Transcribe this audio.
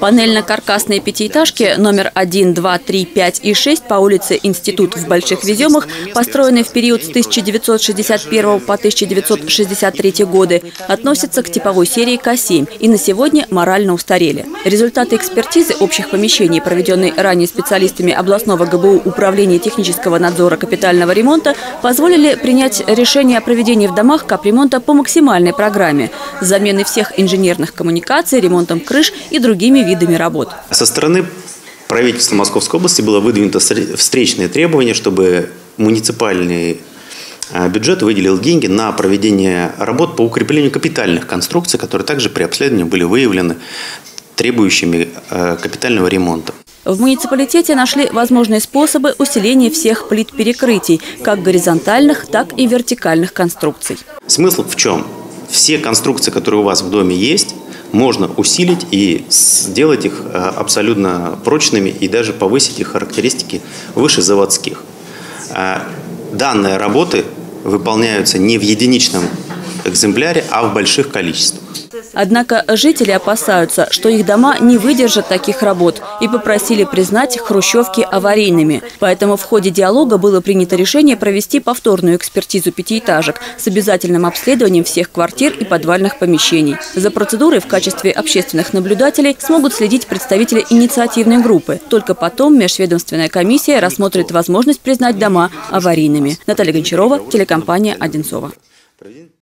Панельно-каркасные пятиэтажки номер 1, 2, 3, 5 и 6 по улице Институт в Больших Веземах, построенные в период с 1961 по 1963 годы, относятся к типовой серии К7 и на сегодня морально устарели. Результаты экспертизы общих помещений, проведенной ранее специалистами областного ГБУ Управления технического надзора капитального ремонта, позволили принять решение о проведении в домах капремонта по максимальной программе с заменой всех инженерных коммуникаций, ремонтом крыш и другими видами работ. Со стороны правительства Московской области было выдвинуто встречное требование, чтобы муниципальный а, бюджет выделил деньги на проведение работ по укреплению капитальных конструкций, которые также при обследовании были выявлены требующими а, капитального ремонта. В муниципалитете нашли возможные способы усиления всех плит перекрытий, как горизонтальных, так и вертикальных конструкций. Смысл в чем? Все конструкции, которые у вас в доме есть, можно усилить и сделать их э, абсолютно прочными и даже повысить их характеристики выше заводских. А данные работы выполняются не в единичном экземпляре, а в больших количествах. Однако жители опасаются, что их дома не выдержат таких работ и попросили признать хрущевки аварийными. Поэтому в ходе диалога было принято решение провести повторную экспертизу пятиэтажек с обязательным обследованием всех квартир и подвальных помещений. За процедурой в качестве общественных наблюдателей смогут следить представители инициативной группы. Только потом межведомственная комиссия рассмотрит возможность признать дома аварийными. Наталья Гончарова, телекомпания «Одинцова».